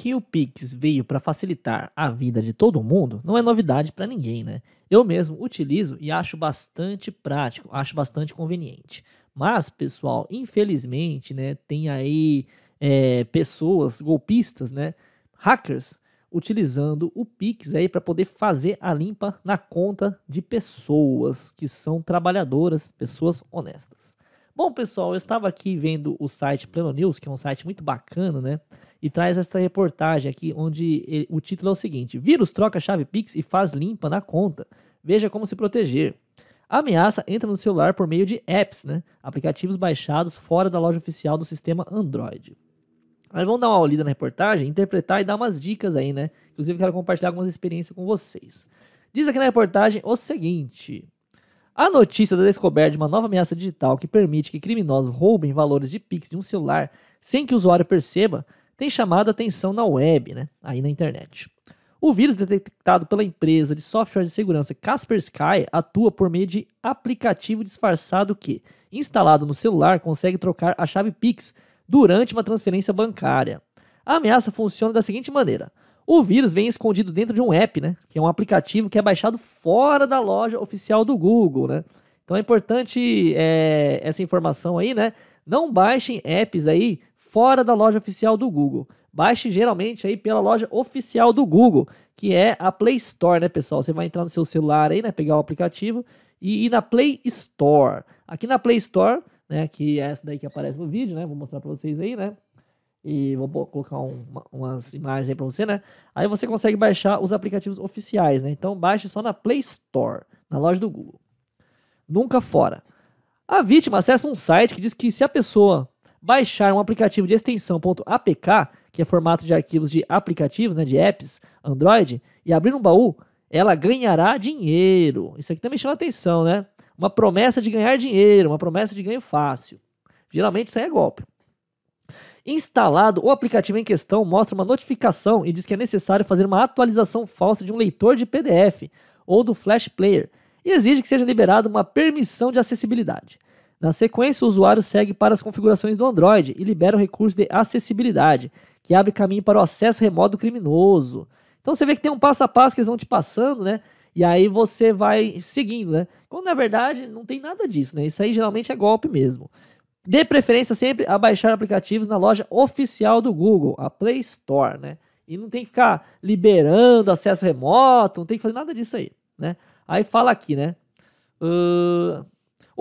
que o Pix veio para facilitar a vida de todo mundo não é novidade para ninguém, né? Eu mesmo utilizo e acho bastante prático, acho bastante conveniente. Mas, pessoal, infelizmente, né, tem aí é, pessoas golpistas, né, hackers, utilizando o Pix aí para poder fazer a limpa na conta de pessoas que são trabalhadoras, pessoas honestas. Bom, pessoal, eu estava aqui vendo o site Pleno News, que é um site muito bacana, né? E traz essa reportagem aqui, onde ele, o título é o seguinte: Vírus troca chave Pix e faz limpa na conta. Veja como se proteger. A ameaça entra no celular por meio de apps, né? Aplicativos baixados fora da loja oficial do sistema Android. Aí vamos dar uma olhada na reportagem, interpretar e dar umas dicas aí, né? Inclusive quero compartilhar algumas experiências com vocês. Diz aqui na reportagem o seguinte: a notícia da descoberta de uma nova ameaça digital que permite que criminosos roubem valores de Pix de um celular sem que o usuário perceba tem chamado a atenção na web, né? Aí na internet. O vírus detectado pela empresa de software de segurança Kaspersky atua por meio de aplicativo disfarçado que, instalado no celular, consegue trocar a chave Pix durante uma transferência bancária. A ameaça funciona da seguinte maneira: o vírus vem escondido dentro de um app, né? Que é um aplicativo que é baixado fora da loja oficial do Google, né? Então é importante é, essa informação aí, né? Não baixem apps aí fora da loja oficial do Google. Baixe geralmente aí pela loja oficial do Google, que é a Play Store, né, pessoal? Você vai entrar no seu celular aí, né, pegar o aplicativo e ir na Play Store. Aqui na Play Store, né, que é essa daí que aparece no vídeo, né? Vou mostrar para vocês aí, né? E vou colocar um, umas imagens aí para você, né? Aí você consegue baixar os aplicativos oficiais, né? Então baixe só na Play Store, na loja do Google. Nunca fora. A vítima acessa um site que diz que se a pessoa baixar um aplicativo de extensão .apk, que é formato de arquivos de aplicativos, né, de apps Android, e abrir um baú, ela ganhará dinheiro. Isso aqui também chama atenção, né? Uma promessa de ganhar dinheiro, uma promessa de ganho fácil. Geralmente isso aí é golpe. Instalado, o aplicativo em questão mostra uma notificação e diz que é necessário fazer uma atualização falsa de um leitor de PDF ou do Flash Player e exige que seja liberada uma permissão de acessibilidade. Na sequência, o usuário segue para as configurações do Android e libera o recurso de acessibilidade, que abre caminho para o acesso remoto criminoso. Então você vê que tem um passo a passo que eles vão te passando, né? E aí você vai seguindo, né? Quando na verdade não tem nada disso, né? Isso aí geralmente é golpe mesmo. Dê preferência sempre a baixar aplicativos na loja oficial do Google, a Play Store, né? E não tem que ficar liberando acesso remoto, não tem que fazer nada disso aí, né? Aí fala aqui, né? Uh,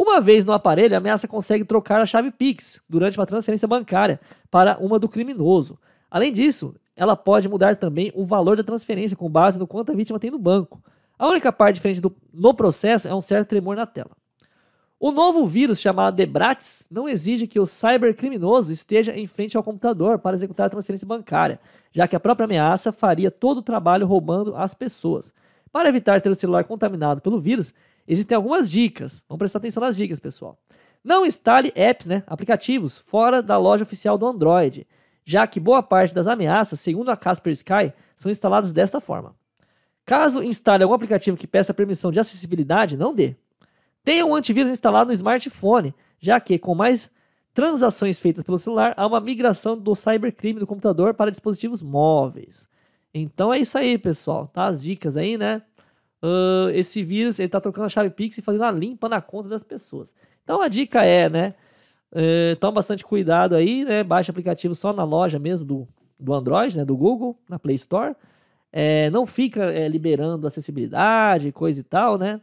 uma vez no aparelho, a ameaça consegue trocar a chave Pix durante uma transferência bancária para uma do criminoso. Além disso, ela pode mudar também o valor da transferência com base no quanto a vítima tem no banco. A única parte diferente do, no processo é um certo tremor na tela. O novo vírus chamado Debrats não exige que o cybercriminoso esteja em frente ao computador para executar a transferência bancária, já que a própria ameaça faria todo o trabalho roubando as pessoas. Para evitar ter o celular contaminado pelo vírus, existem algumas dicas. Vamos prestar atenção nas dicas, pessoal. Não instale apps, né, aplicativos, fora da loja oficial do Android, já que boa parte das ameaças, segundo a Kaspersky, são instaladas desta forma. Caso instale algum aplicativo que peça permissão de acessibilidade, não dê. Tenha um antivírus instalado no smartphone, já que com mais transações feitas pelo celular, há uma migração do cybercrime do computador para dispositivos móveis. Então é isso aí, pessoal. Tá? As dicas aí, né? Uh, esse vírus, ele tá trocando a chave Pix e fazendo uma limpa na conta das pessoas. Então a dica é, né? Uh, toma bastante cuidado aí, né? Baixe aplicativo só na loja mesmo do, do Android, né? Do Google, na Play Store. É, não fica é, liberando acessibilidade, coisa e tal, né?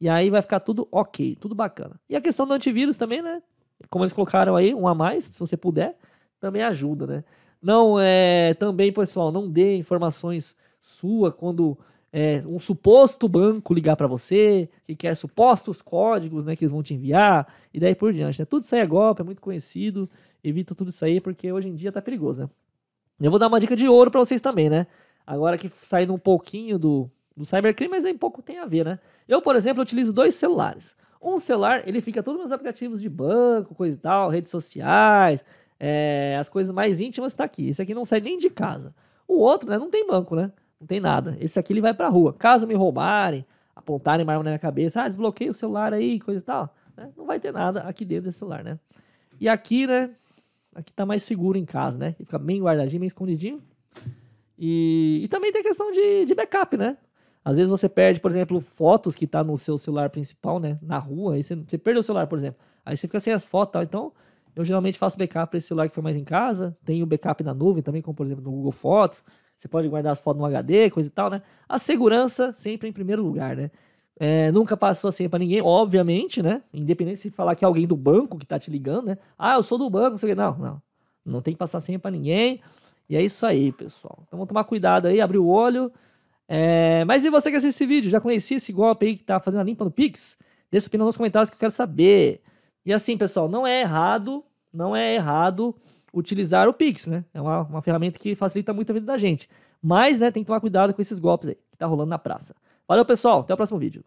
E aí vai ficar tudo ok, tudo bacana. E a questão do antivírus também, né? Como eles colocaram aí, um a mais, se você puder, também ajuda, né? Não é também, pessoal, não dê informações sua quando é, um suposto banco ligar para você, que quer supostos códigos, né, que eles vão te enviar e daí por diante. Né? Tudo isso aí é golpe, é muito conhecido. Evita tudo isso aí porque hoje em dia tá perigoso, né? Eu vou dar uma dica de ouro para vocês também, né? Agora que saindo um pouquinho do, do cybercrime, mas em pouco tem a ver, né? Eu, por exemplo, utilizo dois celulares. Um celular, ele fica todos os meus aplicativos de banco, coisa e tal, redes sociais, é, as coisas mais íntimas está aqui. Esse aqui não sai nem de casa. O outro, né, não tem banco, né? Não tem nada. Esse aqui ele vai pra rua. Caso me roubarem, apontarem uma arma na minha cabeça, ah, desbloqueei o celular aí, coisa e tal, né? Não vai ter nada aqui dentro desse celular, né? E aqui, né, aqui tá mais seguro em casa, né? Fica bem guardadinho, bem escondidinho. E, e também tem a questão de, de backup, né? Às vezes você perde, por exemplo, fotos que tá no seu celular principal, né? Na rua, aí você, você perdeu o celular, por exemplo. Aí você fica sem as fotos tal. Então, eu geralmente faço backup para esse celular que foi mais em casa. Tenho backup na nuvem também, como por exemplo no Google Fotos. Você pode guardar as fotos no HD, coisa e tal, né? A segurança sempre em primeiro lugar, né? É, nunca passou assim para ninguém, obviamente, né? Independente se falar que é alguém do banco que tá te ligando, né? Ah, eu sou do banco, não sei o que. Não, não. Não tem que passar senha para ninguém. E é isso aí, pessoal. Então vamos tomar cuidado aí, abrir o olho. É, mas e você que assiste esse vídeo? Já conhecia esse golpe aí que tá fazendo a limpa no Pix? Deixa opinião nos comentários que eu quero saber. E assim, pessoal, não é errado, não é errado utilizar o Pix, né? É uma, uma ferramenta que facilita muito a vida da gente. Mas, né, tem que tomar cuidado com esses golpes aí que tá rolando na praça. Valeu, pessoal. Até o próximo vídeo.